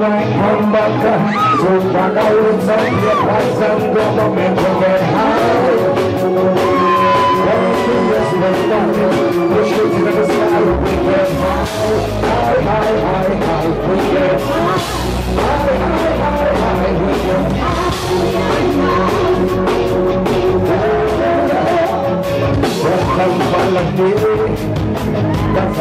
High. High, high,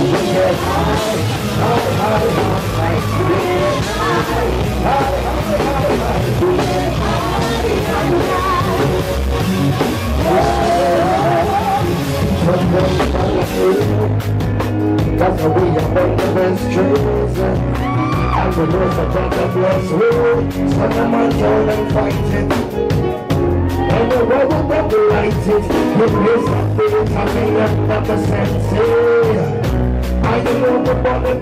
How we are And of the man turn and fight it is a gotta be a white doctor Put it on the put it on the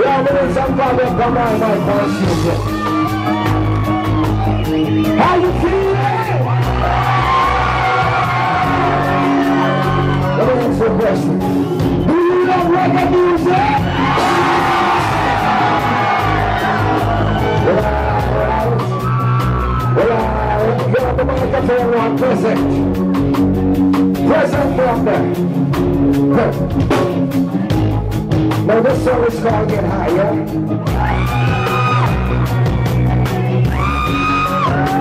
Yeah, there is some problem. Come on, my. How you feel? for blessing. Do I get up the microphone one present. Present there. Now this song is called Get Higher.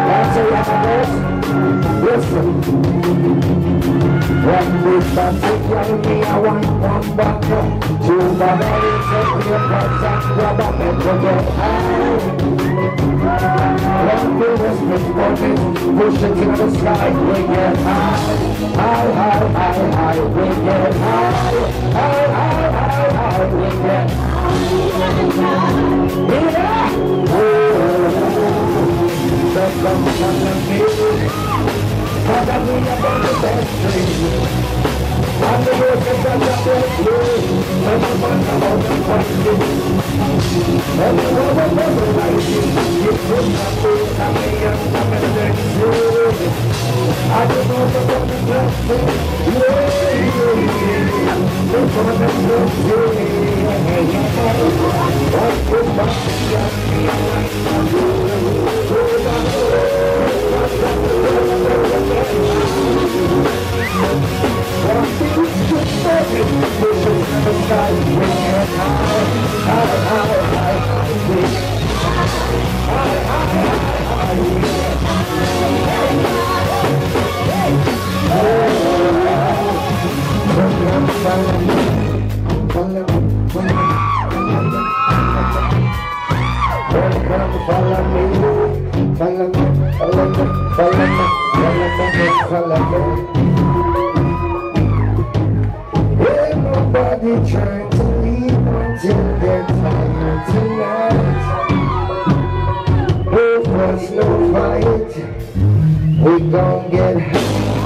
That's a record. Listen. One big basket, young me, I want one bucket. Two bananas, take me a price and grab a metro get high. Morning, push to the sky, we get high. High, high, high, high, we get high. High, high, high, high, we get high. Yeah! Oh, the comes on the music. Up on the best dream I'm the worst of the best dream I'm the whole of And the world will never like you You put my food on I don't know one that's left me Yeah, yeah, yeah one me What's the best of me? Everybody trying to leave until they're tired tonight. No fight, we gon' get high.